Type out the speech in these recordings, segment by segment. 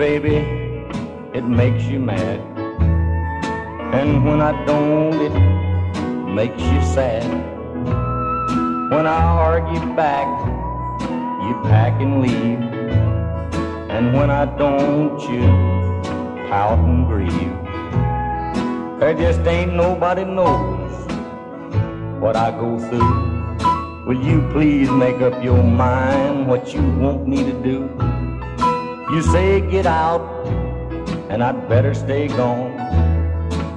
baby, it makes you mad. And when I don't, it makes you sad. When I argue back, you pack and leave. And when I don't, you pout and grieve. There just ain't nobody knows what I go through. Will you please make up your mind what you want me to do? You say get out, and I'd better stay gone.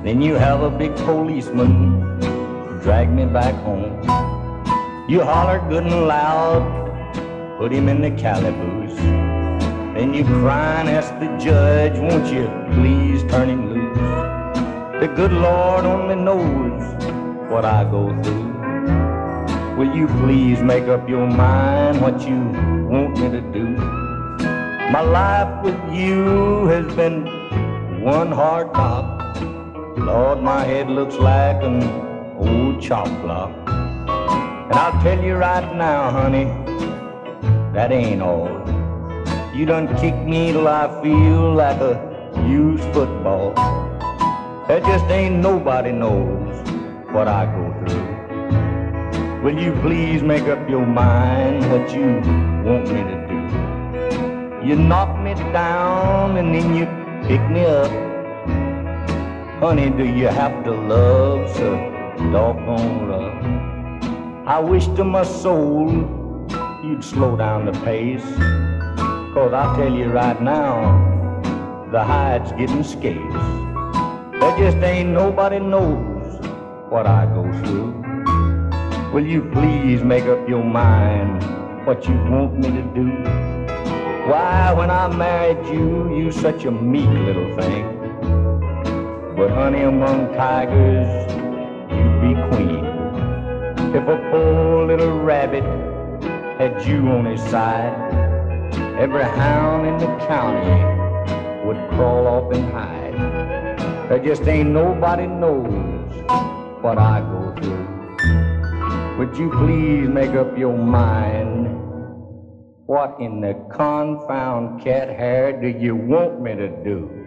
Then you have a big policeman drag me back home. You holler good and loud, put him in the calaboose. Then you cry and ask the judge, won't you please turn him loose? The good Lord only knows what I go through. Will you please make up your mind what you want me to do? My life with you has been one hard knock. Lord, my head looks like an old chop block. And I'll tell you right now, honey, that ain't all. You done kicked me till I feel like a used football. There just ain't nobody knows what I go through. Will you please make up your mind what you want me to do? You knock me down and then you pick me up. Honey, do you have to love so doggone rough? I wish to my soul you'd slow down the pace. Cause I tell you right now, the hide's getting scarce. There just ain't nobody knows what I go through. Will you please make up your mind what you want me to do? Why, when I married you, you such a meek little thing. But honey, among tigers, you'd be queen. If a poor little rabbit had you on his side, every hound in the county would crawl off and hide. There just ain't nobody knows what I go through. Would you please make up your mind? What in the confound cat hair do you want me to do?